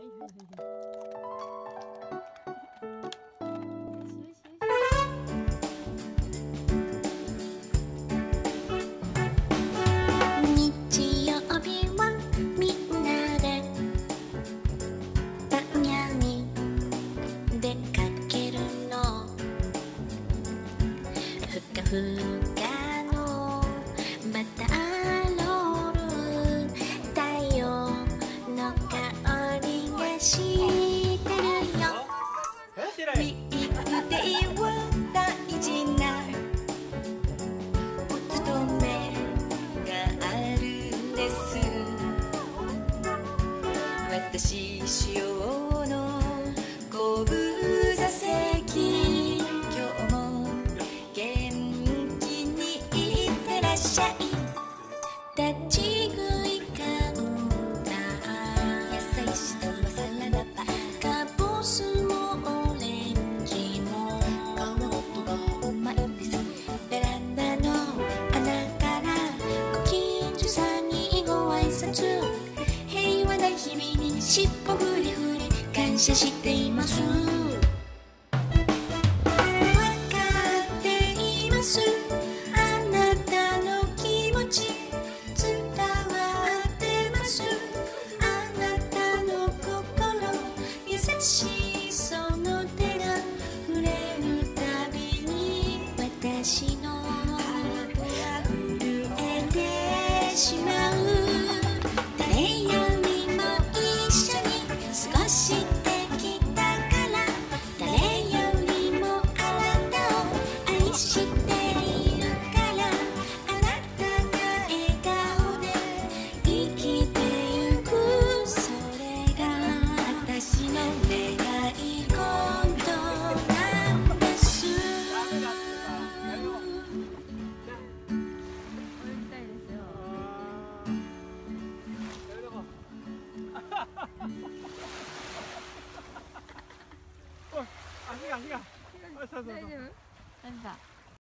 日曜日はみんなでパン屋に出かけるの。ふかふかしてるよ。ミーティーは大事なお勤めがあるんです。私仕様の後部座席。今日も元気にいってらっしゃい尻尾ふりふり感謝しています。わかっています。あなたの気持ち伝わってます。あなたの心優しいその手が触れるたびに私の震えてしまう。愛しているからあなたが笑顔で生きてゆくそれが私の願い事なんです足が足が。そうそうそう。And.